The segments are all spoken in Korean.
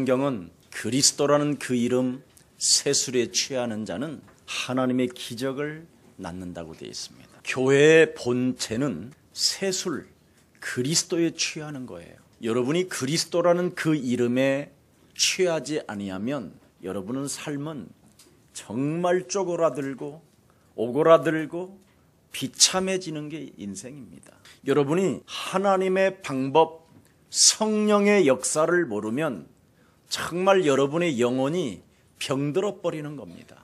성경은 그리스도라는 그 이름 세술에 취하는 자는 하나님의 기적을 낳는다고 되어 있습니다. 교회의 본체는 세술, 그리스도에 취하는 거예요. 여러분이 그리스도라는 그 이름에 취하지 아니하면 여러분은 삶은 정말 쪼그라들고 오그라들고 비참해지는 게 인생입니다. 여러분이 하나님의 방법, 성령의 역사를 모르면 정말 여러분의 영혼이 병들어 버리는 겁니다.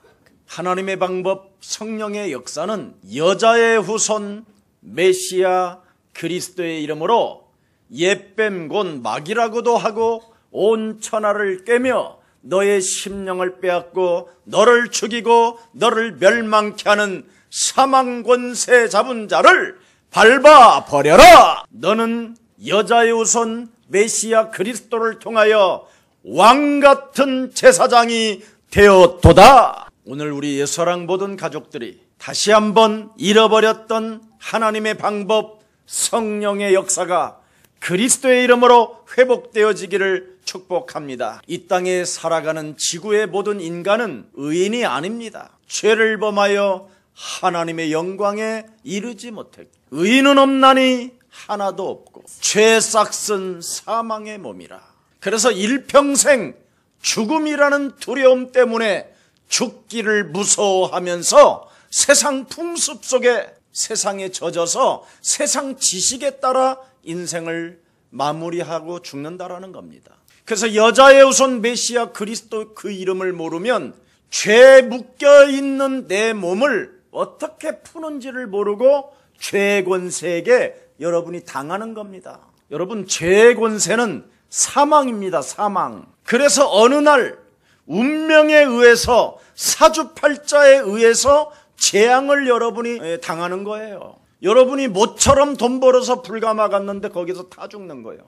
하나님의 방법, 성령의 역사는 여자의 후손 메시아 그리스도의 이름으로 옛뱀 곧 마귀라고도 하고 온 천하를 깨며 너의 심령을 빼앗고 너를 죽이고 너를 멸망케 하는 사망 권세 잡은 자를 밟아 버려라. 너는 여자의 우선 메시아 그리스도를 통하여 왕 같은 제사장이 되었도다. 오늘 우리 예서랑 모든 가족들이 다시 한번 잃어버렸던 하나님의 방법, 성령의 역사가 그리스도의 이름으로 회복되어지기를 축복합니다. 이 땅에 살아가는 지구의 모든 인간은 의인이 아닙니다. 죄를 범하여 하나님의 영광에 이르지 못했고 의인은 없나니 하나도 없고 죄 싹슨 사망의 몸이라. 그래서 일평생 죽음이라는 두려움 때문에 죽기를 무서워하면서 세상 풍습 속에 세상에 젖어서 세상 지식에 따라 인생을 마무리하고 죽는다라는 겁니다. 그래서 여자의 우선 메시아 그리스도 그 이름을 모르면 죄 묶여 있는 내 몸을 어떻게 푸는지를 모르고 죄 권세에게 여러분이 당하는 겁니다. 여러분 죄 권세는 사망입니다. 사망. 그래서 어느 날 운명에 의해서 사주팔자에 의해서 재앙을 여러분이 당하는 거예요. 여러분이 모처럼 돈 벌어서 불가마 갔는데 거기서 타 죽는 거예요.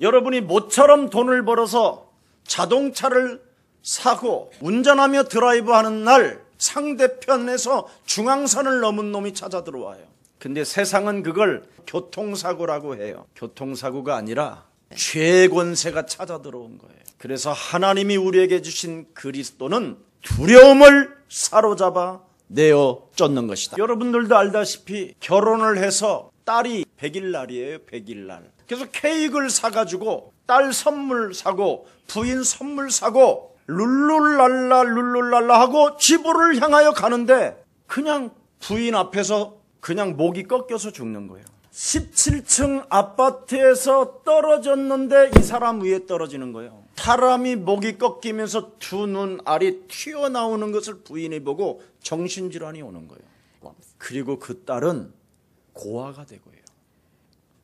여러분이 모처럼 돈을 벌어서 자동차를 사고 운전하며 드라이브 하는 날 상대편에서 중앙선을 넘은 놈이 찾아 들어와요. 근데 세상은 그걸 교통사고라고 해요. 교통사고가 아니라 죄권세가 찾아 들어온 거예요. 그래서 하나님이 우리에게 주신 그리스도는 두려움을 사로잡아 내어 쫓는 것이다. 여러분들도 알다시피 결혼을 해서 딸이 100일 날이에요. 100일 날. 그래서 케이크를 사가지고 딸 선물 사고 부인 선물 사고 룰룰랄라 룰룰랄라 하고 집으를 향하여 가는데 그냥 부인 앞에서 그냥 목이 꺾여서 죽는 거예요. 17층 아파트에서 떨어졌는데 이 사람 위에 떨어지는 거예요. 사람이 목이 꺾이면서 두 눈 알이 튀어나오는 것을 부인이 보고 정신질환이 오는 거예요. 그리고 그 딸은 고아가 되고요.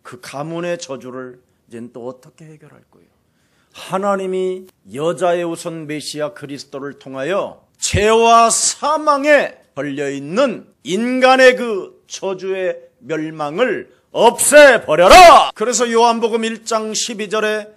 그 가문의 저주를 이젠 또 어떻게 해결할 거예요? 하나님이 여자의 우선 메시아 그리스도를 통하여 죄와 사망에 걸려 있는 인간의 그 저주의 멸망을 없애버려라! 그래서 요한복음 1장 12절에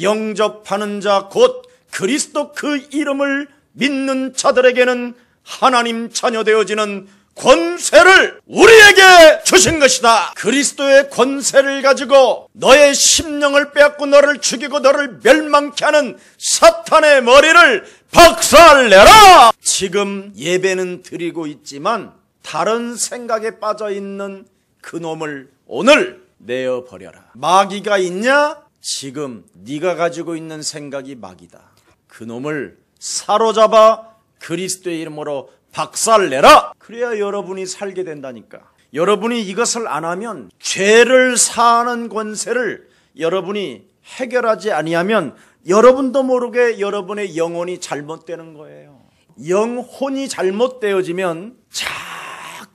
영접하는 자 곧 그리스도 그 이름을 믿는 자들에게는 하나님 자녀 되어지는 권세를 우리에게 주신 것이다. 그리스도의 권세를 가지고 너의 심령을 빼앗고 너를 죽이고 너를 멸망케 하는 사탄의 머리를 박살내라! 지금 예배는 드리고 있지만 다른 생각에 빠져 있는 그 놈을 오늘 내어 버려라. 마귀가 있냐? 지금 네가 가지고 있는 생각이 마귀다. 그 놈을 사로잡아 그리스도의 이름으로 박살내라. 그래야 여러분이 살게 된다니까. 여러분이 이것을 안 하면 죄를 사하는 권세를 여러분이 해결하지 아니하면 여러분도 모르게 여러분의 영혼이 잘못되는 거예요. 영혼이 잘못되어지면 자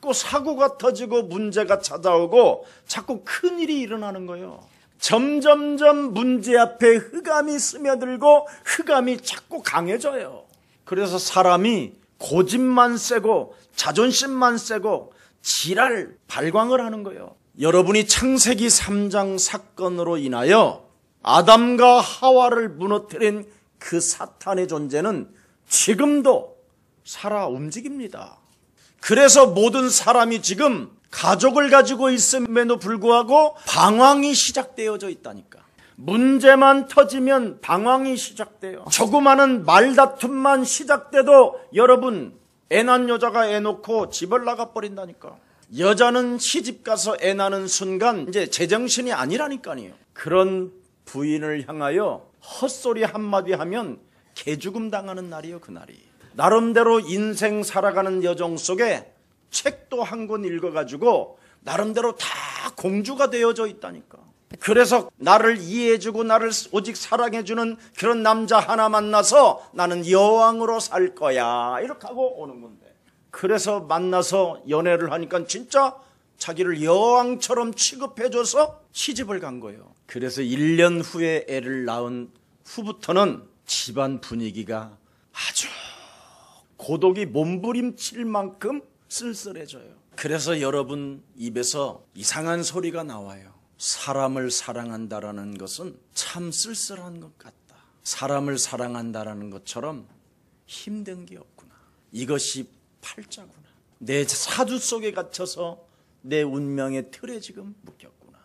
꾸 사고가 터지고 문제가 찾아오고 자꾸 큰일이 일어나는 거예요. 점점점 문제 앞에 흑암이 스며들고 흑암이 자꾸 강해져요. 그래서 사람이 고집만 세고 자존심만 세고 지랄 발광을 하는 거예요. 여러분이 창세기 3장 사건으로 인하여 아담과 하와를 무너뜨린 그 사탄의 존재는 지금도 살아 움직입니다. 그래서 모든 사람이 지금 가족을 가지고 있음에도 불구하고 방황이 시작되어져 있다니까. 문제만 터지면 방황이 시작돼요. 조그마한 말다툼만 시작돼도 여러분 애 낳은 여자가 애 놓고 집을 나가 버린다니까. 여자는 시집 가서 애 낳는 순간 이제 제정신이 아니라니까요. 그런 부인을 향하여 헛소리 한마디 하면 개죽음 당하는 날이요, 그날이. 나름대로 인생 살아가는 여정 속에 책도 한 권 읽어가지고 나름대로 다 공주가 되어져 있다니까. 그래서 나를 이해해주고 나를 오직 사랑해주는 그런 남자 하나 만나서 나는 여왕으로 살 거야. 이렇게 하고 오는 건데. 그래서 만나서 연애를 하니까 진짜 자기를 여왕처럼 취급해줘서 시집을 간 거예요. 그래서 1년 후에 애를 낳은 후부터는 집안 분위기가 아주 고독이 몸부림칠 만큼 쓸쓸해져요. 그래서 여러분 입에서 이상한 소리가 나와요. 사람을 사랑한다라는 것은 참 쓸쓸한 것 같다. 사람을 사랑한다라는 것처럼 힘든 게 없구나. 이것이 팔자구나. 내 사주 속에 갇혀서 내 운명의 틀에 지금 묶였구나.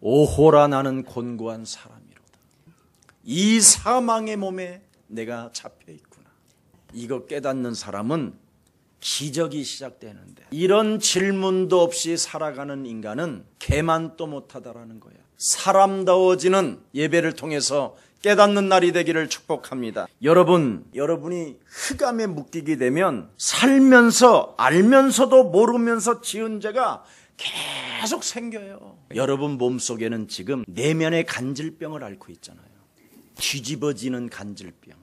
오호라 나는 곤고한 사람이로다. 이 사망의 몸에 내가 잡혀 있구나. 이거 깨닫는 사람은 기적이 시작되는데 이런 질문도 없이 살아가는 인간은 개만도 못하다라는 거야. 사람다워지는 예배를 통해서 깨닫는 날이 되기를 축복합니다. 여러분, 여러분이 흑암에 묶이게 되면 살면서 알면서도 모르면서 지은 죄가 계속 생겨요. 여러분 몸속에는 지금 내면의 간질병을 앓고 있잖아요. 뒤집어지는 간질병.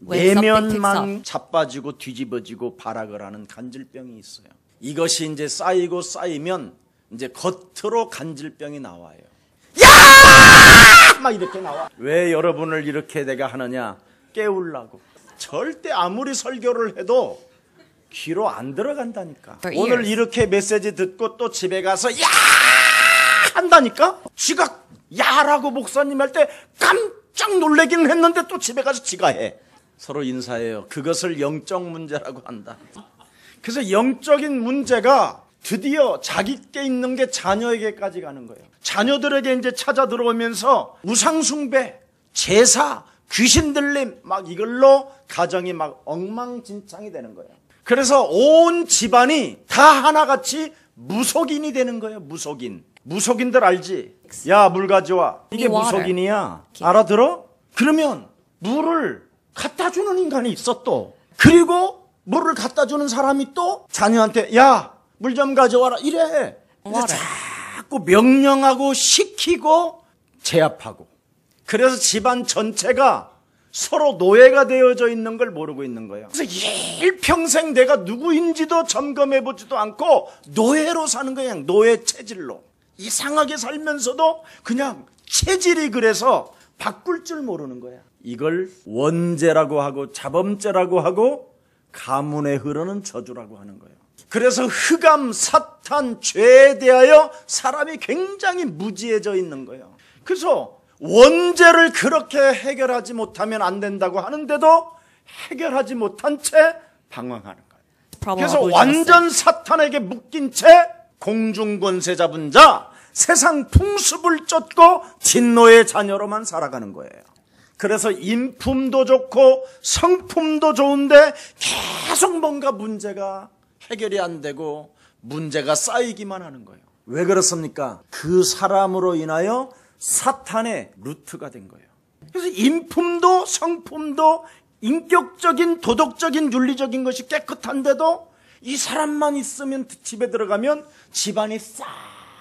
내면만 자빠지고 뒤집어지고 발악을 하는 간질병이 있어요. 이것이 이제 쌓이고 쌓이면 이제 겉으로 간질병이 나와요. 야! 막 이렇게 나와. 왜 여러분을 이렇게 내가 하느냐? 깨우려고. 절대 아무리 설교를 해도 귀로 안 들어간다니까. 오늘 이렇게 메시지 듣고 또 집에 가서 야! 한다니까? 지가 야라고 목사님 할 때 깜짝 놀래기는 했는데 또 집에 가서 지가 해. 서로 인사해요. 그것을 영적 문제라고 한다. 그래서 영적인 문제가 드디어 자기께 있는 게 자녀에게까지 가는 거예요. 자녀들에게 이제 찾아 들어오면서 우상숭배, 제사, 귀신 들림 막 이걸로 가정이 막 엉망진창이 되는 거예요. 그래서 온 집안이 다 하나같이 무속인이 되는 거예요. 무속인. 무속인들 알지? 야, 물 가져와. 이게 무속인이야. 알아들어? 그러면 물을 갖다 주는 인간이 있어 또. 그리고 물을 갖다 주는 사람이 또 자녀한테 야, 물 좀 가져와라. 이래. 자꾸 명령하고 시키고 제압하고. 그래서 집안 전체가 서로 노예가 되어져 있는 걸 모르고 있는 거예요. 그래서 일평생 내가 누구인지도 점검해 보지도 않고 노예로 사는 거야. 그냥 노예 체질로. 이상하게 살면서도 그냥 체질이 그래서 바꿀 줄 모르는 거야. 이걸 원죄라고 하고 자범죄라고 하고 가문에 흐르는 저주라고 하는 거예요. 그래서 흑암, 사탄, 죄에 대하여 사람이 굉장히 무지해져 있는 거예요. 그래서 원죄를 그렇게 해결하지 못하면 안 된다고 하는데도 해결하지 못한 채 방황하는 거예요. 그래서 완전 사탄에게 묶인 채 공중권세 잡은 자, 세상 풍습을 쫓고 진노의 자녀로만 살아가는 거예요. 그래서 인품도 좋고 성품도 좋은데 계속 뭔가 문제가 해결이 안 되고 문제가 쌓이기만 하는 거예요. 왜 그렇습니까? 그 사람으로 인하여 사탄의 루트가 된 거예요. 그래서 인품도 성품도 인격적인 도덕적인 윤리적인 것이 깨끗한데도 이 사람만 있으면 집에 들어가면 집안이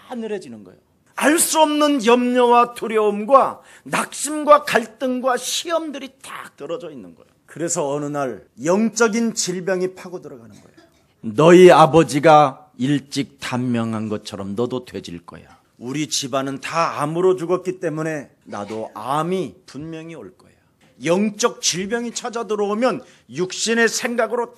싸늘해지는 거예요. 알 수 없는 염려와 두려움과 낙심과 갈등과 시험들이 딱 들어져 있는 거예요. 그래서 어느 날 영적인 질병이 파고 들어가는 거예요. 너희 아버지가 일찍 단명한 것처럼 너도 되질 거야. 우리 집안은 다 암으로 죽었기 때문에 나도 암이 분명히 올 거야. 영적 질병이 찾아 들어오면 육신의 생각으로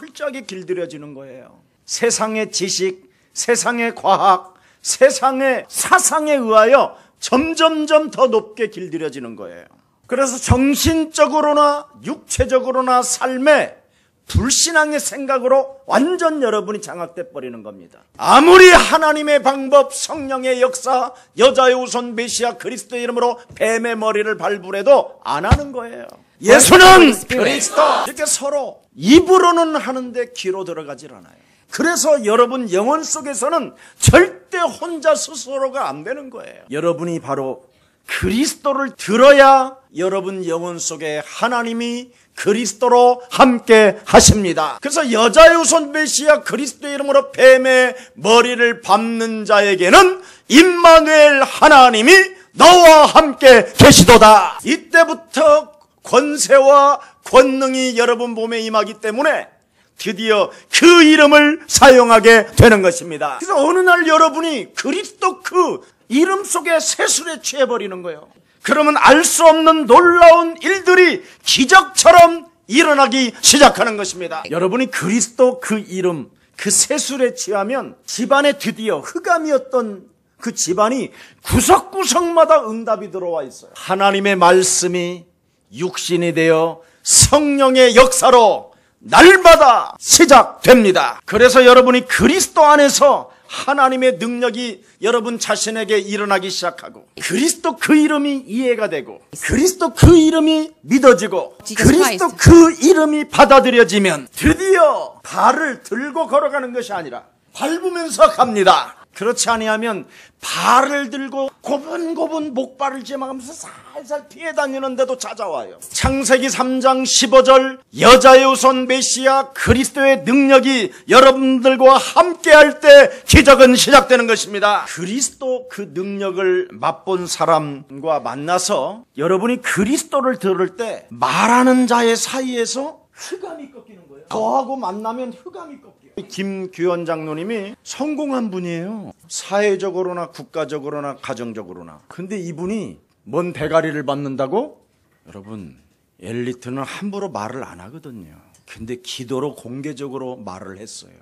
철저하게 길들여지는 거예요. 세상의 지식, 세상의 과학, 세상의 사상에 의하여 점점점 더 높게 길들여지는 거예요. 그래서 정신적으로나 육체적으로나 삶에 불신앙의 생각으로 완전 여러분이 장악돼 버리는 겁니다. 아무리 하나님의 방법, 성령의 역사, 여자의 우선 메시아 그리스도 이름으로 뱀의 머리를 발부해도 안 하는 거예요. 예수는 그리스도 이렇게 서로 입으로는 하는데 귀로 들어가질 않아요. 그래서 여러분 영혼 속에서는 절대 혼자 스스로가 안 되는 거예요. 여러분이 바로 그리스도를 들어야 여러분 영혼 속에 하나님이 그리스도로 함께 하십니다. 그래서 여자의 손 메시아 그리스도 이름으로 뱀의 머리를 밟는 자에게는 임마누엘 하나님이 너와 함께 계시도다. 이때부터 권세와 권능이 여러분 몸에 임하기 때문에 드디어 그 이름을 사용하게 되는 것입니다. 그래서 어느 날 여러분이 그리스도 그 이름 속에 세술에 취해버리는 거예요. 그러면 알 수 없는 놀라운 일들이 기적처럼 일어나기 시작하는 것입니다. 여러분이 그리스도 그 이름, 그 세술에 취하면 집안에 드디어 흑암이었던 그 집안이 구석구석마다 응답이 들어와 있어요. 하나님의 말씀이 육신이 되어 성령의 역사로 날마다 시작됩니다. 그래서 여러분이 그리스도 안에서 하나님의 능력이 여러분 자신에게 일어나기 시작하고 그리스도 그 이름이 이해가 되고 그리스도 그 이름이 믿어지고 그리스도 그 이름이 받아들여지면 드디어 발을 들고 걸어가는 것이 아니라 밟으면서 갑니다. 그렇지 아니하면 발을 들고 고분고분 목발을 제망하면서 살살 피해 다니는데도 찾아와요. 창세기 3장 15절 여자의 우선 메시아 그리스도의 능력이 여러분들과 함께할 때 기적은 시작되는 것입니다. 그리스도 그 능력을 맛본 사람과 만나서 여러분이 그리스도를 들을 때 말하는 자의 사이에서 흑암이 꺾이는 거예요. 저하고 만나면 흑암이 꺾여요. 김규현 장로님이 성공한 분이에요. 사회적으로나 국가적으로나 가정적으로나. 근데 이분이 뭔 대가리를 받는다고? 여러분, 엘리트는 함부로 말을 안 하거든요. 근데 기도로 공개적으로 말을 했어요.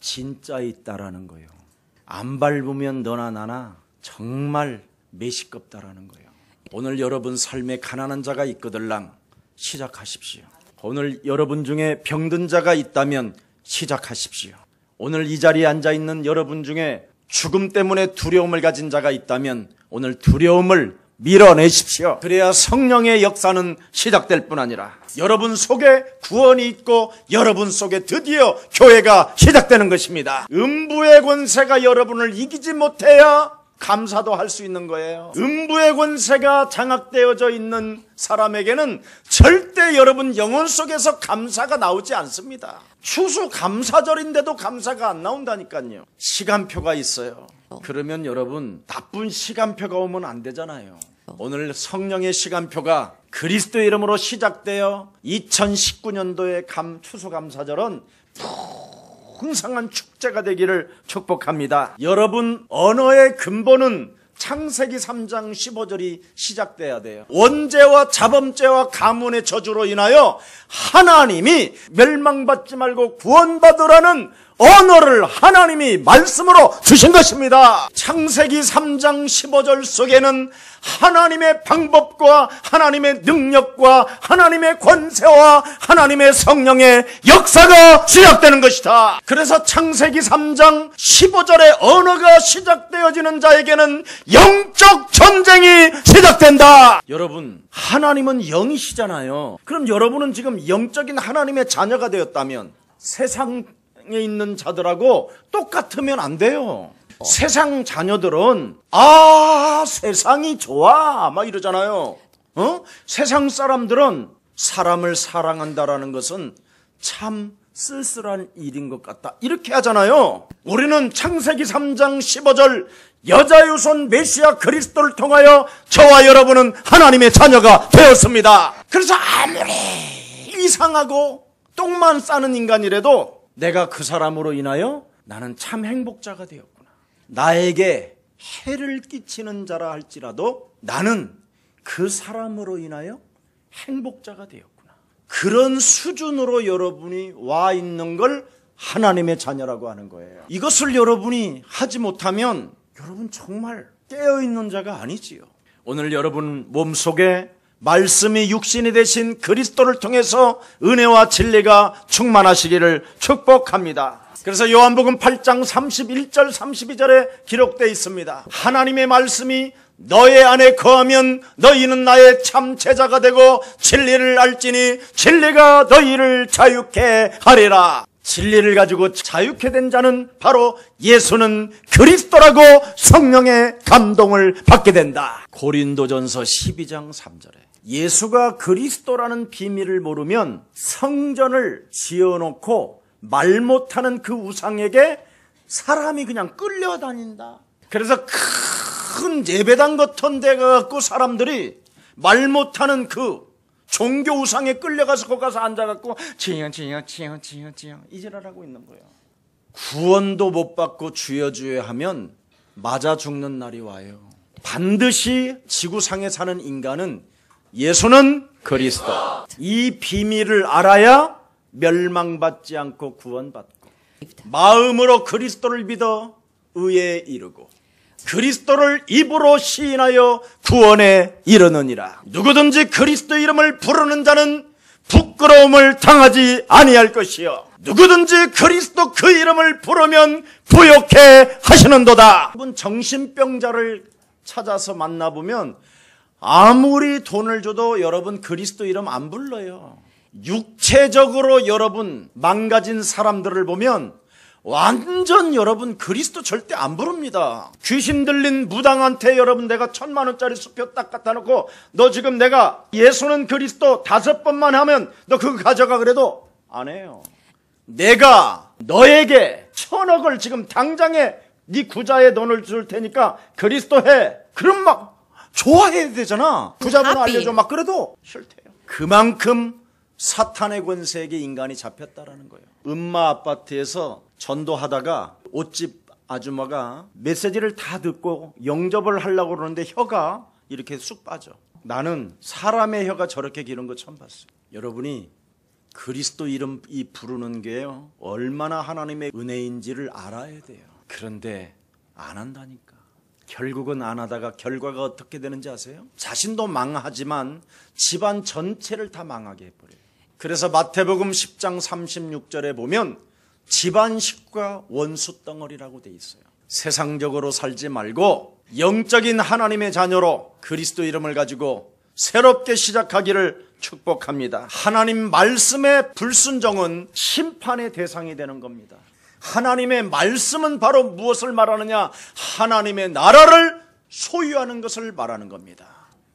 진짜 있다라는 거예요. 안 밟으면 너나 나나 정말 매시껍다라는 거예요. 오늘 여러분 삶에 가난한 자가 있거들랑 시작하십시오. 오늘 여러분 중에 병든 자가 있다면 시작하십시오. 오늘 이 자리에 앉아 있는 여러분 중에 죽음 때문에 두려움을 가진 자가 있다면 오늘 두려움을 밀어내십시오. 그래야 성령의 역사는 시작될 뿐 아니라 여러분 속에 구원이 있고 여러분 속에 드디어 교회가 시작되는 것입니다. 음부의 권세가 여러분을 이기지 못해야 감사도 할 수 있는 거예요. 음부의 권세가 장악되어져 있는 사람에게는 절대 여러분 영혼 속에서 감사가 나오지 않습니다. 추수 감사절인데도 감사가 안 나온다니까요. 시간표가 있어요. 그러면 여러분 나쁜 시간표가 오면 안 되잖아요. 오늘 성령의 시간표가 그리스도 이름으로 시작되어 2019년도의 감 추수 감사절은 풍성한 축제가 되기를 축복합니다. 여러분 언어의 근본은 창세기 3장 15절이 시작돼야 돼요. 원죄와 자범죄와 가문의 저주로 인하여 하나님이 멸망받지 말고 구원받으라는 언어를 하나님이 말씀으로 주신 것입니다. 창세기 3장 15절 속에는 하나님의 방법과 하나님의 능력과 하나님의 권세와 하나님의 성령의 역사가 시작되는 것이다. 그래서 창세기 3장 15절의 언어가 시작되어지는 자에게는 영적 전쟁이 시작된다. 여러분, 하나님은 영이시잖아요. 그럼 여러분은 지금 영적인 하나님의 자녀가 되었다면 세상 있는 자들하고 똑같으면 안 돼요. 어. 세상 자녀들은 아 세상이 좋아 막 이러잖아요. 어? 세상 사람들은 사람을 사랑한다라는 것은 참 쓸쓸한 일인 것 같다. 이렇게 하잖아요. 우리는 창세기 3장 15절 여자의 우선 메시아 그리스도를 통하여 저와 여러분은 하나님의 자녀가 되었습니다. 그래서 아무리 이상하고 똥만 싸는 인간이라도 내가 그 사람으로 인하여 나는 참 행복자가 되었구나. 나에게 해를 끼치는 자라 할지라도 나는 그 사람으로 인하여 행복자가 되었구나. 그런 수준으로 여러분이 와 있는 걸 하나님의 자녀라고 하는 거예요. 이것을 여러분이 하지 못하면 여러분 정말 깨어있는 자가 아니지요. 오늘 여러분 몸속에 말씀이 육신이 되신 그리스도를 통해서 은혜와 진리가 충만하시기를 축복합니다. 그래서 요한복음 8장 31절 32절에 기록되어 있습니다. 하나님의 말씀이 너의 안에 거하면 너희는 나의 참 제자가 되고 진리를 알지니 진리가 너희를 자유케 하리라. 진리를 가지고 자유케 된 자는 바로 예수는 그리스도라고 성령의 감동을 받게 된다. 고린도전서 12장 3절에 예수가 그리스도라는 비밀을 모르면 성전을 지어놓고 말 못하는 그 우상에게 사람이 그냥 끌려다닌다. 그래서 큰 예배당 같은 데 가갖고 사람들이 말 못하는 그 종교 우상에 끌려가서 거기 가서 앉아갖고 지영 지영 지영 지영 지영 이지랄하고 있는 거예요. 구원도 못 받고 주여 주여 하면 맞아 죽는 날이 와요. 반드시 지구상에 사는 인간은 예수는 그리스도. 이 비밀을 알아야 멸망받지 않고 구원받고 마음으로 그리스도를 믿어 의에 이르고 그리스도를 입으로 시인하여 구원에 이르느니라. 누구든지 그리스도 이름을 부르는 자는 부끄러움을 당하지 아니할 것이요. 누구든지 그리스도 그 이름을 부르면 부욕해 하시는도다. 정신병자를 찾아서 만나보면 아무리 돈을 줘도 여러분 그리스도 이름 안 불러요. 육체적으로 여러분 망가진 사람들을 보면 완전 여러분 그리스도 절대 안 부릅니다. 귀신 들린 무당한테 여러분 내가 천만 원짜리 수표 딱 갖다 놓고 너 지금 내가 예수는 그리스도 다섯 번만 하면 너 그거 가져가 그래도 안 해요. 내가 너에게 천억을 지금 당장에 네 구자에 돈을 줄 테니까 그리스도 해. 그럼 막 좋아해야 되잖아. 구자번호 알려줘 막 그래도 싫대요. 그만큼 사탄의 권세에게 인간이 잡혔다라는 거예요. 음마 아파트에서 전도하다가 옷집 아줌마가 메시지를 다 듣고 영접을 하려고 그러는데 혀가 이렇게 쑥 빠져. 나는 사람의 혀가 저렇게 기는 거 처음 봤어요. 여러분이 그리스도 이름 이 부르는 게요. 얼마나 하나님의 은혜인지를 알아야 돼요. 그런데 안 한다니까. 결국은 안 하다가 결과가 어떻게 되는지 아세요? 자신도 망하지만 집안 전체를 다 망하게 해버려요. 그래서 마태복음 10장 36절에 보면 집안 식구가 원수 덩어리라고 돼 있어요. 세상적으로 살지 말고 영적인 하나님의 자녀로 그리스도 이름을 가지고 새롭게 시작하기를 축복합니다. 하나님 말씀의 불순종은 심판의 대상이 되는 겁니다. 하나님의 말씀은 바로 무엇을 말하느냐? 하나님의 나라를 소유하는 것을 말하는 겁니다.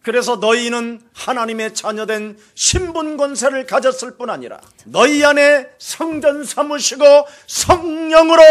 그래서 너희는 하나님의 자녀된 신분 권세를 가졌을 뿐 아니라 너희 안에 성전 삼으시고 성령으로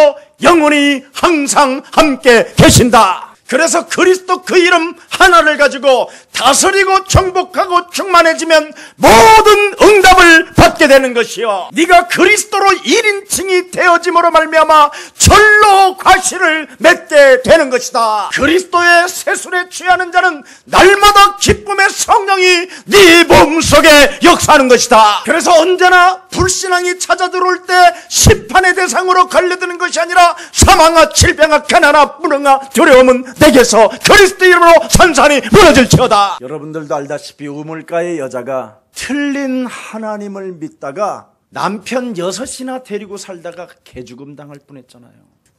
영원히 항상 함께 계신다. 그래서 그리스도 그 이름 하나를 가지고 다스리고 정복하고 충만해지면 모든 응답을 받게 되는 것이요. 네가 그리스도로 1인칭이 되어짐으로 말미암아 절로 과실을 맺게 되는 것이다. 그리스도의 세술에 취하는 자는 날마다 기쁨의 성령이 네 몸속에 역사하는 것이다. 그래서 언제나 불신앙이 찾아 들어올 때 심판의 대상으로 걸려드는 것이 아니라 사망아 질병아 가난아 무능아 두려움은 내게서 그리스도 이름으로 산산이 무너질지어 다. 여러분들도 알다시피 우물가의 여자가 틀린 하나님을 믿다가 남편 여섯이나 데리고 살다가 개죽음 당할 뻔했잖아요.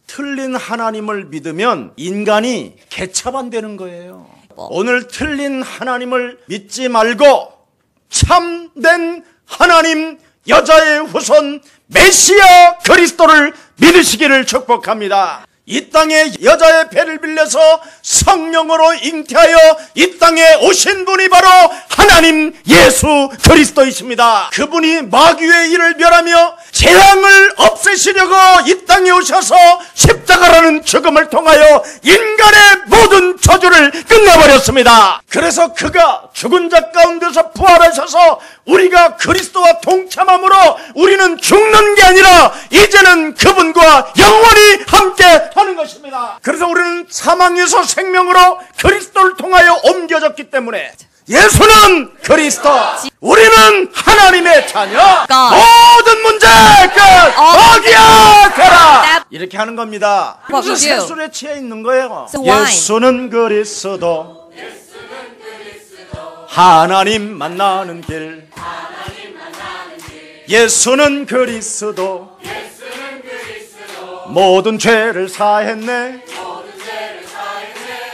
틀린 하나님을 믿으면 인간이 개차반 되는 거예요. 오늘 틀린 하나님을 믿지 말고 참된 하나님 여자의 후손 메시아 그리스도를 믿으시기를 축복합니다. 이 땅에 여자의 배를 빌려서 성령으로 잉태하여 이 땅에 오신 분이 바로 하나님 예수 그리스도이십니다. 그분이 마귀의 일을 멸하며 재앙을 없애시려고 이 땅에 오셔서 십자가라는 죽음을 통하여 인간의 모든 저주를 끝내버렸습니다. 그래서 그가 죽은 자 가운데서 부활하셔서 우리가 그리스도와 동참함으로 우리는 죽는 게 아니라 이제는 그분과 영원히 함께 하는 것입니다. 그래서 우리는 사망에서 생명으로 그리스도를 통하여 옮겨졌기 때문에 예수는 그리스도 우리는 하나님의 자녀. 모든 문제 끝! 어기야 되라! 이렇게 하는 겁니다. 그래서 세술에 취해 있는 거예요. 예수는 그리스도 하나님 만나는 길. 예수는 그리스도. 모든 죄를 사했네.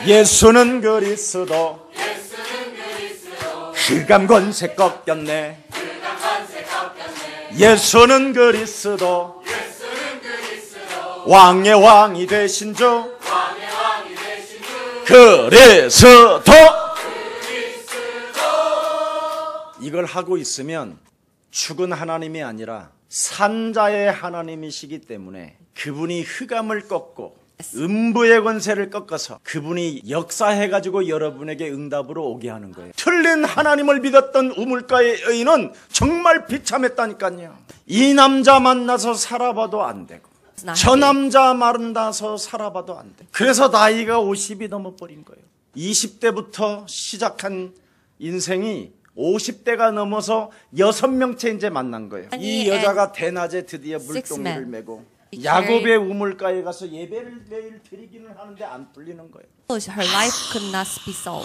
예수는 그리스도. 흑암 권세 꺾였네. 예수는 그리스도. 왕의 왕이 되신 주. 그리스도 이걸 하고 있으면 죽은 하나님이 아니라 산자의 하나님이시기 때문에 그분이 흑암을 꺾고 음부의 권세를 꺾어서 그분이 역사해가지고 여러분에게 응답으로 오게 하는 거예요. 틀린 하나님을 믿었던 우물가의 여인은 정말 비참했다니까요. 이 남자 만나서 살아봐도 안 되고 저 남자 만나서 살아봐도 안 돼. 그래서 나이가 50이 넘어버린 거예요. 20대부터 시작한 인생이 50대가 넘어서 여섯 명째 이제 만난 거예요. 이 여자가 대낮에 드디어 물동이를 메고 야곱의 우물가에 가서 예배를 매일 드리기는 하는데 안 풀리는 거예요.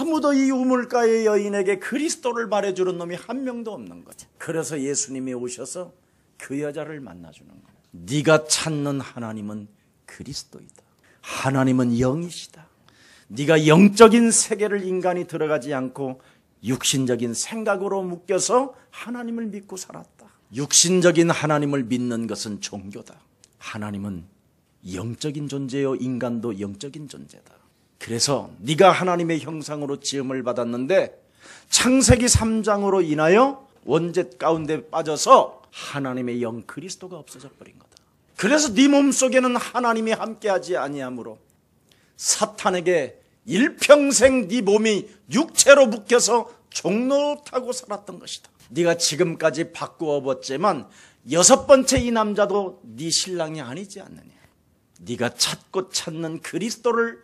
아무도 이 우물가의 여인에게 그리스도를 말해주는 놈이 한 명도 없는 거죠. 그래서 예수님이 오셔서 그 여자를 만나주는 거예요. 네가 찾는 하나님은 그리스도이다. 하나님은 영이시다. 네가 영적인 세계를 인간이 들어가지 않고 육신적인 생각으로 묶여서 하나님을 믿고 살았다. 육신적인 하나님을 믿는 것은 종교다. 하나님은 영적인 존재요 인간도 영적인 존재다. 그래서 네가 하나님의 형상으로 지음을 받았는데 창세기 3장으로 인하여 원죄 가운데 빠져서 하나님의 영 그리스도가 없어져 버린 거다. 그래서 네 몸속에는 하나님이 함께하지 아니하므로 사탄에게 일평생 네 몸이 육체로 묶여서 종로 타고 살았던 것이다. 네가 지금까지 바꾸어 봤지만 여섯 번째 이 남자도 네 신랑이 아니지 않느냐. 네가 찾고 찾는 그리스도를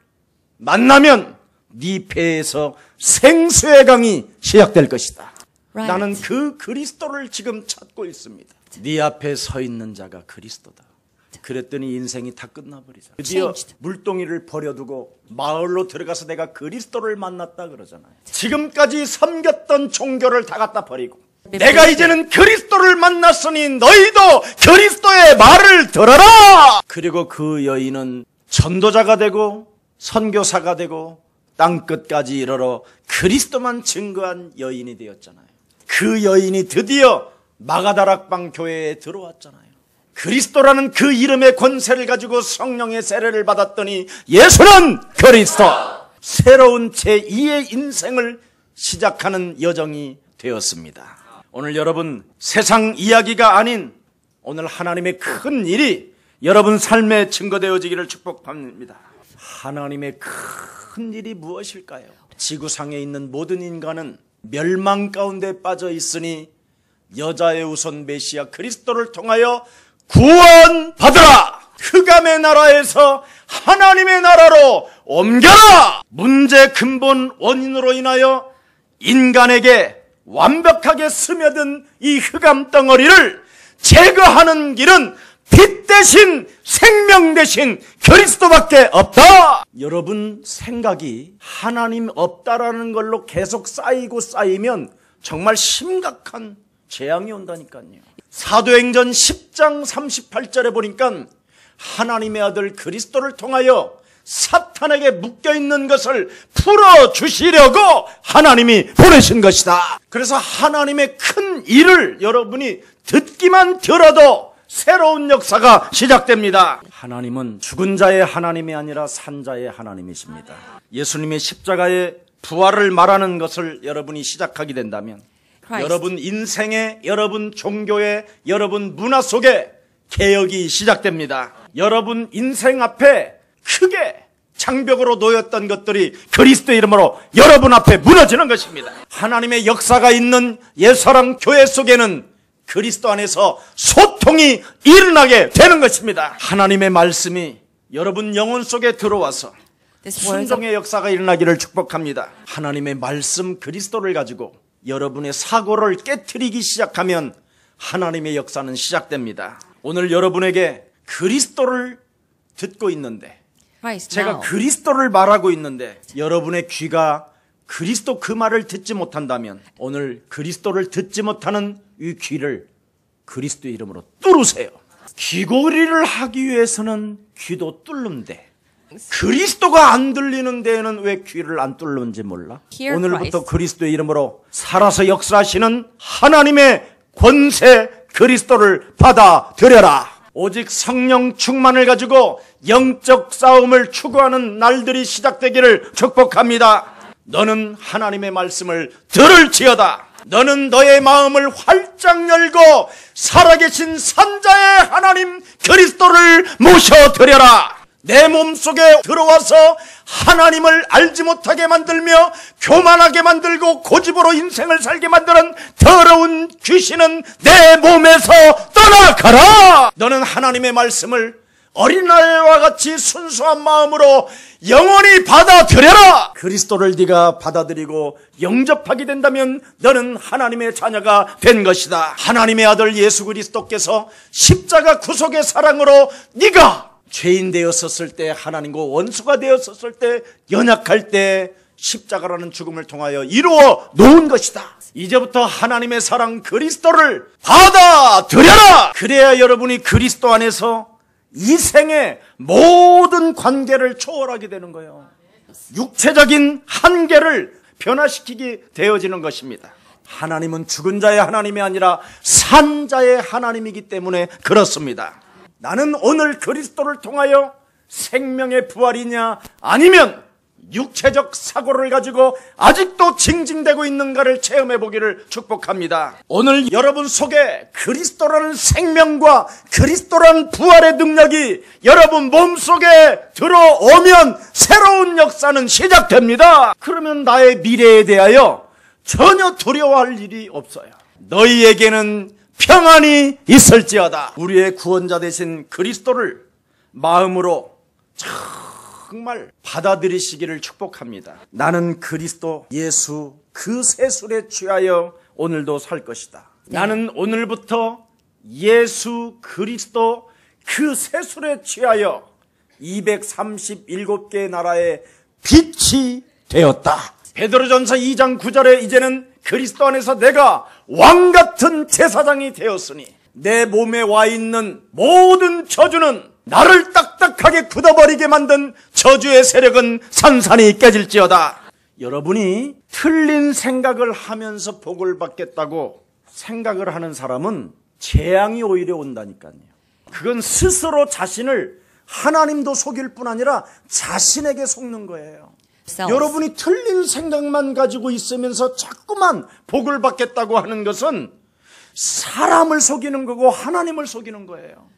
만나면 네 배에서 생수의 강이 시작될 것이다. Right. 나는 그 그리스도를 지금 찾고 있습니다. 네 앞에 서 있는 자가 그리스도다. 그랬더니 인생이 다 끝나버리잖아. 드디어 물동이를 버려두고 마을로 들어가서 내가 그리스도를 만났다 그러잖아요. 지금까지 섬겼던 종교를 다 갖다 버리고 내가 이제는 그리스도를 만났으니 너희도 그리스도의 말을 들어라! 그리고 그 여인은 전도자가 되고 선교사가 되고 땅끝까지 이르러 그리스도만 증거한 여인이 되었잖아요. 그 여인이 드디어 마가다락방 교회에 들어왔잖아요. 그리스도라는 그 이름의 권세를 가지고 성령의 세례를 받았더니 예수는 그리스도! 새로운 제2의 인생을 시작하는 여정이 되었습니다. 오늘 여러분 세상 이야기가 아닌 오늘 하나님의 큰 일이 여러분 삶에 증거되어지기를 축복합니다. 하나님의 큰 일이 무엇일까요? 지구상에 있는 모든 인간은 멸망 가운데 빠져 있으니 여자의 우선 메시아 그리스도를 통하여 구원받으라! 흑암의 나라에서 하나님의 나라로 옮겨라! 문제 근본 원인으로 인하여 인간에게 완벽하게 스며든 이 흑암 덩어리를 제거하는 길은 빛 대신 생명 대신 그리스도밖에 없다. 여러분 생각이 하나님 없다라는 걸로 계속 쌓이고 쌓이면 정말 심각한 재앙이 온다니까요. 사도행전 10장 38절에 보니까 하나님의 아들 그리스도를 통하여 사탄에게 묶여 있는 것을 풀어 주시려고 하나님이 보내신 것이다. 그래서 하나님의 큰 일을 여러분이 듣기만 들어도 새로운 역사가 시작됩니다. 하나님은 죽은 자의 하나님이 아니라 산 자의 하나님이십니다. 예수님의 십자가의 부활을 말하는 것을 여러분이 시작하게 된다면 Christ. 여러분 인생에 여러분 종교에 여러분 문화 속에 개혁이 시작됩니다. 여러분 인생 앞에 크게 장벽으로 놓였던 것들이 그리스도 이름으로 여러분 앞에 무너지는 것입니다. 하나님의 역사가 있는 옛사랑 교회 속에는 그리스도 안에서 소통이 일어나게 되는 것입니다. 하나님의 말씀이 여러분 영혼 속에 들어와서 순종의 역사가 일어나기를 축복합니다. 하나님의 말씀 그리스도를 가지고 여러분의 사고를 깨뜨리기 시작하면 하나님의 역사는 시작됩니다. 오늘 여러분에게 그리스도를 듣고 있는데 제가 그리스도를 말하고 있는데 여러분의 귀가 그리스도 그 말을 듣지 못한다면 오늘 그리스도를 듣지 못하는 이 귀를 그리스도 이름으로 뚫으세요. 귀고리를 하기 위해서는 귀도 뚫는데 그리스도가 안 들리는 데에는 왜 귀를 안 뚫는지 몰라? 오늘부터. 그리스도의 이름으로 살아서 역사하시는 하나님의 권세 그리스도를 받아들여라. 오직 성령 충만을 가지고 영적 싸움을 추구하는 날들이 시작되기를 축복합니다. 너는 하나님의 말씀을 들을지어다. 너는 너의 마음을 활짝 열고 살아계신 산자의 하나님 그리스도를 모셔드려라. 내 몸속에 들어와서 하나님을 알지 못하게 만들며 교만하게 만들고 고집으로 인생을 살게 만드는 더러운 귀신은 내 몸에서 떠나가라! 너는 하나님의 말씀을 어린아이와 같이 순수한 마음으로 영원히 받아들여라! 그리스도를 네가 받아들이고 영접하게 된다면 너는 하나님의 자녀가 된 것이다. 하나님의 아들 예수 그리스도께서 십자가 구속의 사랑으로 네가 죄인 되었었을 때 하나님과 원수가 되었었을 때 연약할 때 십자가라는 죽음을 통하여 이루어 놓은 것이다. 이제부터 하나님의 사랑 그리스도를 받아들여라! 그래야 여러분이 그리스도 안에서 이 생의 모든 관계를 초월하게 되는 거예요. 육체적인 한계를 변화시키게 되어지는 것입니다. 하나님은 죽은 자의 하나님이 아니라 산 자의 하나님이기 때문에 그렇습니다. 나는 오늘 그리스도를 통하여 생명의 부활이냐 아니면 육체적 사고를 가지고 아직도 징징대고 있는가를 체험해 보기를 축복합니다. 오늘 여러분 속에 그리스도라는 생명과 그리스도라는 부활의 능력이 여러분 몸 속에 들어오면 새로운 역사는 시작됩니다. 그러면 나의 미래에 대하여 전혀 두려워할 일이 없어요. 너희에게는 평안이 있을지어다. 우리의 구원자 되신 그리스도를 마음으로 정말 받아들이시기를 축복합니다. 나는 그리스도 예수 그 세술에 취하여 오늘도 살 것이다. 나는 오늘부터 예수 그리스도 그 세술에 취하여 237개 나라의 빛이 되었다. 베드로전서 2장 9절에 이제는 그리스도 안에서 내가 왕 같은 제사장이 되었으니 내 몸에 와 있는 모든 저주는 나를 딱딱하게 굳어버리게 만든 저주의 세력은 산산이 깨질지어다. 여러분이 틀린 생각을 하면서 복을 받겠다고 생각을 하는 사람은 재앙이 오히려 온다니까요. 그건 스스로 자신을 하나님도 속일 뿐 아니라 자신에게 속는 거예요. 여러분이 틀린 생각만 가지고 있으면서 자꾸만 복을 받겠다고 하는 것은 사람을 속이는 거고 하나님을 속이는 거예요.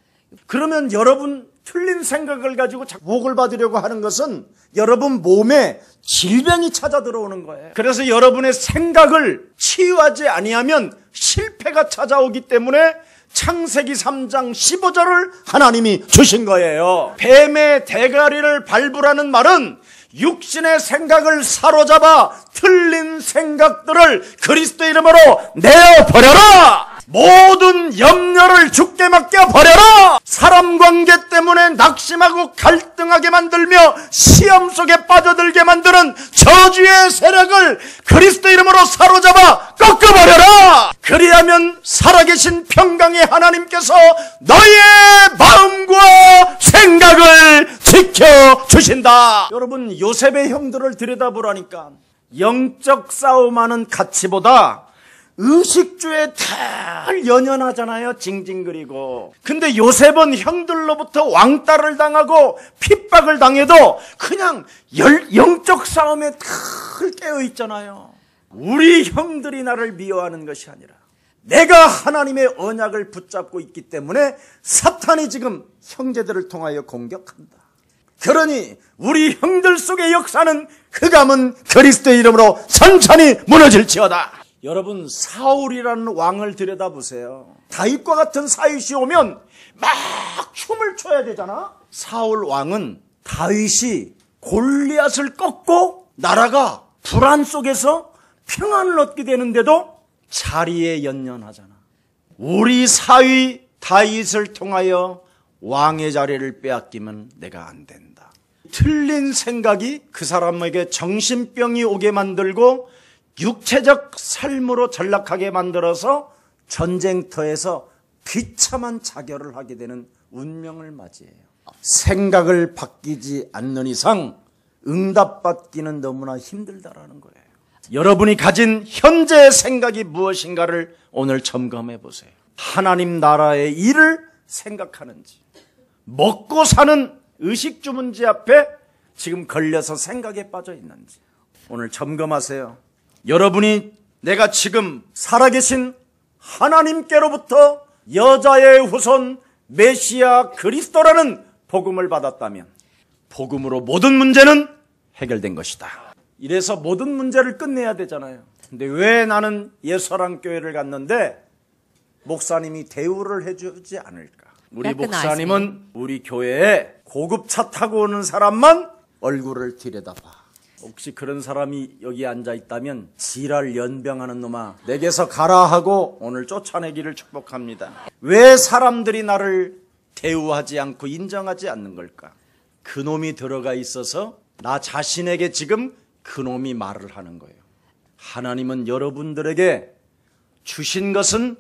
그러면 여러분 틀린 생각을 가지고 복을 받으려고 하는 것은 여러분 몸에 질병이 찾아 들어오는 거예요. 그래서 여러분의 생각을 치유하지 아니하면 실패가 찾아오기 때문에 창세기 3장 15절을 하나님이 주신 거예요. 뱀의 대가리를 밟으라는 말은 육신의 생각을 사로잡아 틀린 생각들을 그리스도 이름으로 내어 버려라! 모든 염려를 죽게 맡겨 버려라! 사람 관계 때문에 낙심하고 갈등하게 만들며 시험 속에 빠져들게 만드는 저주의 세력을 그리스도 이름으로 사로잡아 꺾어버려라! 그리하면 살아계신 평강의 하나님께서 너의 마음과 생각을 지켜 주신다. 여러분, 요셉의 형들을 들여다보라니까 영적 싸움하는 가치보다 의식주에 잘 연연하잖아요. 징징거리고. 근데 요셉은 형들로부터 왕따를 당하고 핍박을 당해도 그냥 열, 영적 싸움에 잘 깨어 있잖아요. 우리 형들이 나를 미워하는 것이 아니라 내가 하나님의 언약을 붙잡고 있기 때문에 사탄이 지금 형제들을 통하여 공격한다. 그러니 우리 형들 속의 역사는 흑암은 그리스도의 이름으로 천천히 무너질지어다. 여러분 사울이라는 왕을 들여다보세요. 다윗과 같은 사윗이 오면 막 춤을 춰야 되잖아. 사울 왕은 다윗이 골리앗을 꺾고 나라가 불안 속에서 평안을 얻게 되는데도 자리에 연연하잖아. 우리 사위 다윗을 통하여 왕의 자리를 빼앗기면 내가 안 된다. 틀린 생각이 그 사람에게 정신병이 오게 만들고 육체적 삶으로 전락하게 만들어서 전쟁터에서 비참한 자결을 하게 되는 운명을 맞이해요. 생각을 바뀌지 않는 이상 응답받기는 너무나 힘들다라는 거예요. 여러분이 가진 현재의 생각이 무엇인가를 오늘 점검해 보세요. 하나님 나라의 일을 생각하는지, 먹고 사는 의식주 문제 앞에 지금 걸려서 생각에 빠져 있는지, 오늘 점검하세요. 여러분이 내가 지금 살아계신 하나님께로부터 여자의 후손 메시아 그리스도라는 복음을 받았다면 복음으로 모든 문제는 해결된 것이다. 이래서 모든 문제를 끝내야 되잖아요. 근데 왜 나는 예서랑 교회를 갔는데 목사님이 대우를 해주지 않을까? 우리 목사님은 우리 교회에 고급차 타고 오는 사람만 얼굴을 들여다봐. 혹시 그런 사람이 여기 앉아 있다면 지랄 연병하는 놈아 내게서 가라 하고 오늘 쫓아내기를 축복합니다. 왜 사람들이 나를 대우하지 않고 인정하지 않는 걸까? 그 놈이 들어가 있어서 나 자신에게 지금 그 놈이 말을 하는 거예요. 하나님은 여러분들에게 주신 것은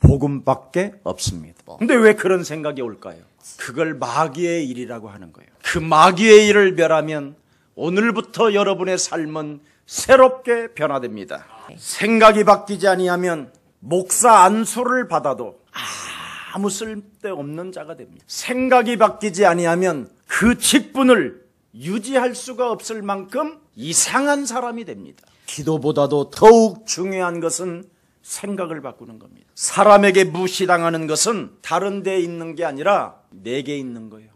복음밖에 없습니다. 근데 왜 그런 생각이 올까요? 그걸 마귀의 일이라고 하는 거예요. 그 마귀의 일을 멸하면 오늘부터 여러분의 삶은 새롭게 변화됩니다. 생각이 바뀌지 아니하면 목사 안수를 받아도 아무 쓸데없는 자가 됩니다. 생각이 바뀌지 아니하면 그 직분을 유지할 수가 없을 만큼 이상한 사람이 됩니다. 기도보다도 더욱 중요한 것은 생각을 바꾸는 겁니다. 사람에게 무시당하는 것은 다른 데에 있는 게 아니라 내게 있는 거예요.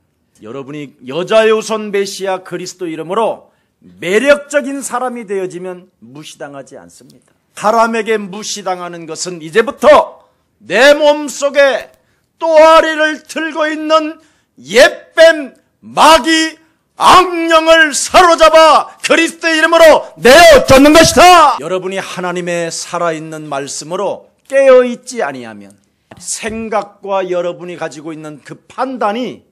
여러분이 여자의 우선 메시아 그리스도 이름으로 매력적인 사람이 되어지면 무시당하지 않습니다. 사람에게 무시당하는 것은 이제부터 내 몸속에 또아리를 들고 있는 옛뱀 마귀 악령을 사로잡아 그리스도의 이름으로 내어 쫓는 것이다. 여러분이 하나님의 살아있는 말씀으로 깨어 있지 아니하면 생각과 여러분이 가지고 있는 그 판단이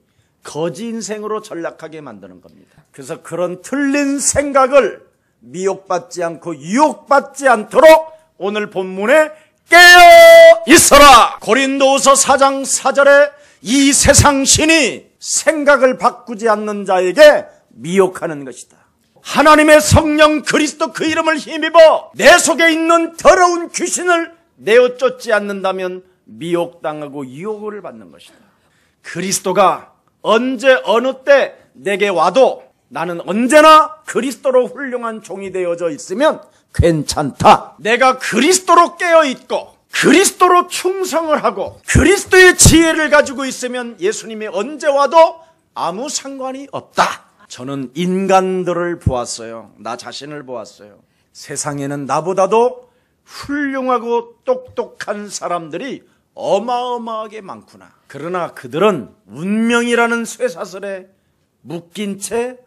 거지 인생으로 전락하게 만드는 겁니다. 그래서 그런 틀린 생각을 미혹받지 않고 유혹받지 않도록 오늘 본문에 깨어 있어라. 고린도후서 4장 4절에 이 세상 신이 생각을 바꾸지 않는 자에게 미혹하는 것이다. 하나님의 성령 그리스도 그 이름을 힘입어 내 속에 있는 더러운 귀신을 내어 쫓지 않는다면 미혹당하고 유혹을 받는 것이다. 그리스도가 언제 어느 때 내게 와도 나는 언제나 그리스도로 훌륭한 종이 되어져 있으면 괜찮다. 내가 그리스도로 깨어 있고 그리스도로 충성을 하고 그리스도의 지혜를 가지고 있으면 예수님이 언제 와도 아무 상관이 없다. 저는 인간들을 보았어요. 나 자신을 보았어요. 세상에는 나보다도 훌륭하고 똑똑한 사람들이 어마어마하게 많구나. 그러나 그들은 운명이라는 쇠사슬에 묶인 채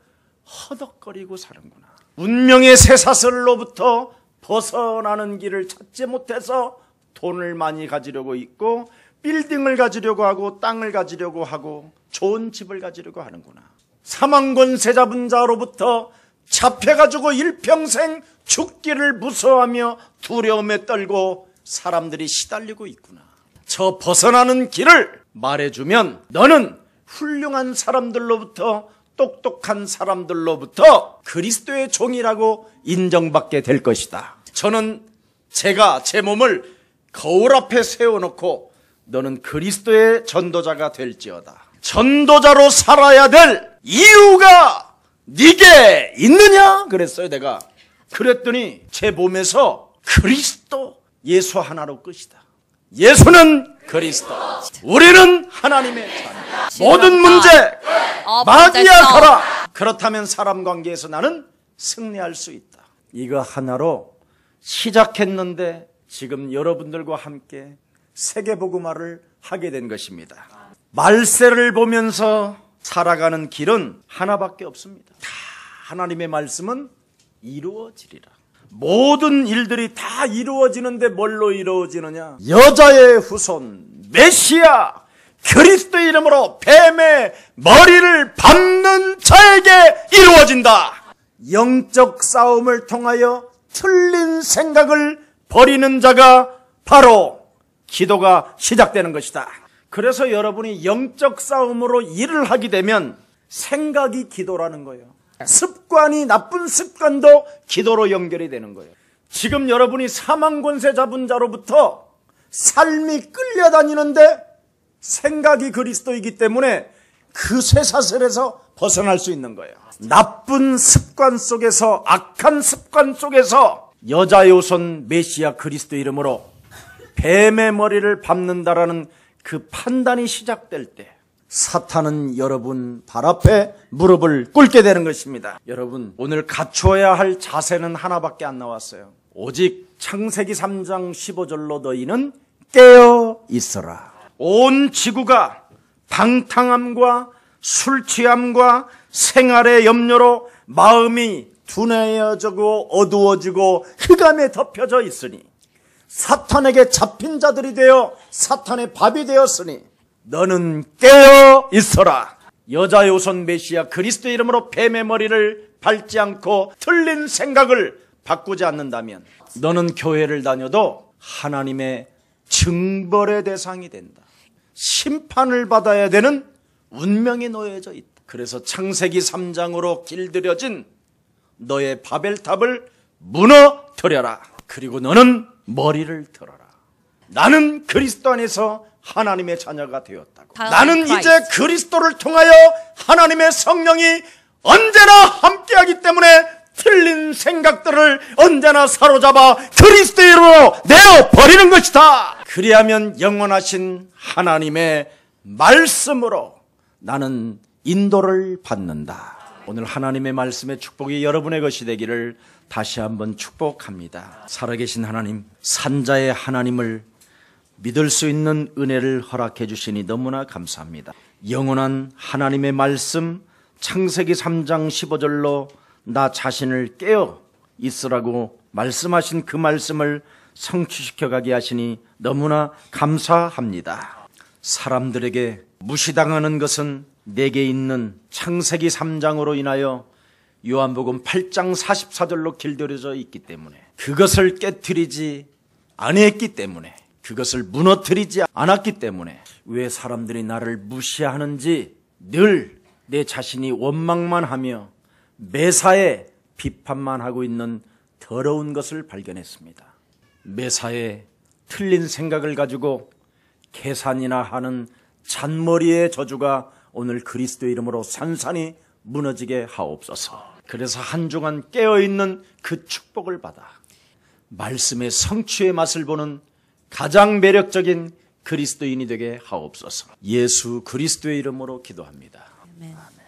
허덕거리고 사는구나. 운명의 쇠사슬로부터 벗어나는 길을 찾지 못해서 돈을 많이 가지려고 있고 빌딩을 가지려고 하고 땅을 가지려고 하고 좋은 집을 가지려고 하는구나. 사망권세 잡은 자로부터 잡혀가지고 일평생 죽기를 무서워하며 두려움에 떨고 사람들이 시달리고 있구나. 저 벗어나는 길을 말해주면 너는 훌륭한 사람들로부터 똑똑한 사람들로부터 그리스도의 종이라고 인정받게 될 것이다. 저는 제가 제 몸을 거울 앞에 세워놓고 너는 그리스도의 전도자가 될지어다. 전도자로 살아야 될 이유가 네게 있느냐? 그랬어요, 내가. 그랬더니 제 몸에서 그리스도 예수 하나로 끝이다. 예수는 그리스도. 우리는 하나님의 자녀. 모든 문제 마귀야 가라. 그렇다면 사람 관계에서 나는 승리할 수 있다. 이거 하나로 시작했는데 지금 여러분들과 함께 세계복음화를 하게 된 것입니다. 말세를 보면서 살아가는 길은 하나밖에 없습니다. 다 하나님의 말씀은 이루어지리라. 모든 일들이 다 이루어지는데 뭘로 이루어지느냐? 여자의 후손 메시아 그리스도의 이름으로 뱀의 머리를 밟는 자에게 이루어진다. 영적 싸움을 통하여 틀린 생각을 버리는 자가 바로 기도가 시작되는 것이다. 그래서 여러분이 영적 싸움으로 일을 하게 되면 생각이 기도라는 거예요. 습 관이 나쁜 습관도 기도로 연결이 되는 거예요. 지금 여러분이 사망 권세 잡은 자로부터 삶이 끌려다니는데 생각이 그리스도이기 때문에 그 쇠사슬에서 벗어날 수 있는 거예요. 나쁜 습관 속에서 악한 습관 속에서 여자 요손 메시아 그리스도 이름으로 뱀의 머리를 밟는다라는 그 판단이 시작될 때 사탄은 여러분 발 앞에 무릎을 꿇게 되는 것입니다. 여러분 오늘 갖추어야 할 자세는 하나밖에 안 나왔어요. 오직 창세기 3장 15절로 너희는 깨어 있어라. 온 지구가 방탕함과 술 취함과 생활의 염려로 마음이 둔해져고 어두워지고 흑암에 덮여져 있으니 사탄에게 잡힌 자들이 되어 사탄의 밥이 되었으니 너는 깨어 있어라. 여자 요손 메시아 그리스도 이름으로 뱀의 머리를 밟지 않고 틀린 생각을 바꾸지 않는다면 너는 교회를 다녀도 하나님의 증벌의 대상이 된다. 심판을 받아야 되는 운명이 놓여져 있다. 그래서 창세기 3장으로 길들여진 너의 바벨탑을 무너뜨려라. 그리고 너는 머리를 들어라. 나는 그리스도 안에서 하나님의 자녀가 되었다고. 나는 이제. 그리스도를 통하여 하나님의 성령이 언제나 함께하기 때문에 틀린 생각들을 언제나 사로잡아 그리스도로 내어 버리는 것이다. 그리하면 영원하신 하나님의 말씀으로 나는 인도를 받는다. 오늘 하나님의 말씀의 축복이 여러분의 것이 되기를 다시 한번 축복합니다. 살아계신 하나님, 산자의 하나님을 믿을 수 있는 은혜를 허락해 주시니 너무나 감사합니다. 영원한 하나님의 말씀 창세기 3장 15절로 나 자신을 깨어 있으라고 말씀하신 그 말씀을 성취시켜 가게 하시니 너무나 감사합니다. 사람들에게 무시당하는 것은 내게 있는 창세기 3장으로 인하여 요한복음 8장 44절로 길들여져 있기 때문에 그것을 깨뜨리지 않았기 때문에 그것을 무너뜨리지 않았기 때문에 왜 사람들이 나를 무시하는지 늘 내 자신이 원망만 하며 매사에 비판만 하고 있는 더러운 것을 발견했습니다. 매사에 틀린 생각을 가지고 계산이나 하는 잔머리의 저주가 오늘 그리스도 이름으로 산산이 무너지게 하옵소서. 그래서 한 주간 깨어있는 그 축복을 받아 말씀의 성취의 맛을 보는 가장 매력적인 그리스도인이 되게 하옵소서. 예수 그리스도의 이름으로 기도합니다. Amen.